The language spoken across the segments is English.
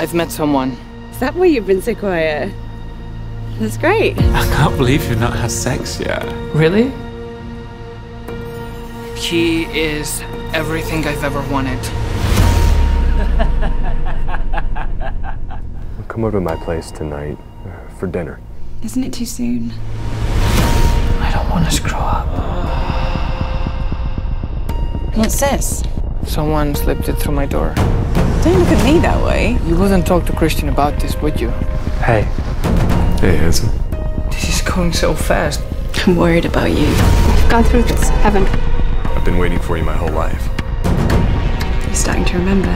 I've met someone. Is that why you've been so quiet? That's great. I can't believe you've not had sex yet. Really? He is everything I've ever wanted. Come over to my place tonight uh, for dinner. Isn't it too soon? I don't want to screw up. What's this? Someone slipped it through my door. Don't look at me that way. You wouldn't talk to Christian about this, would you? Hey. Hey, handsome. This is going so fast. I'm worried about you. We've gone through this, haven't? I've been waiting for you my whole life. You're starting to remember.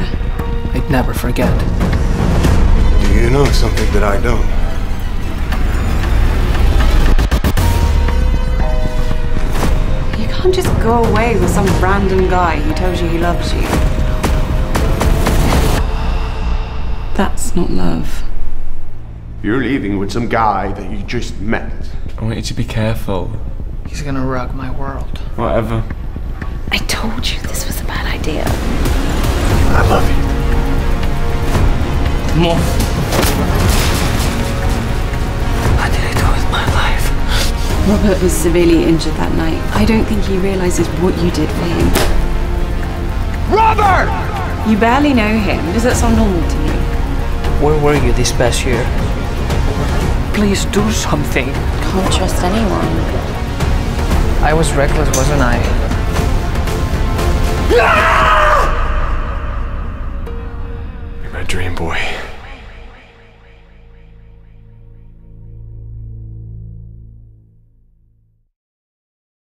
I'd never forget. Do you know something that I don't? You can't just go away with some random guy who tells you he loves you. That's not love. You're leaving with some guy that you just met. I want you to be careful. He's gonna rock my world. Whatever. I told you this was a bad idea. I love you. More. What did I do with my life? Robert was severely injured that night. I don't think he realizes what you did for him. Robert! You barely know him. Does that sound normal to you? Where were you this past year? Please do something. Can't trust anyone. I was reckless, wasn't I? Ah!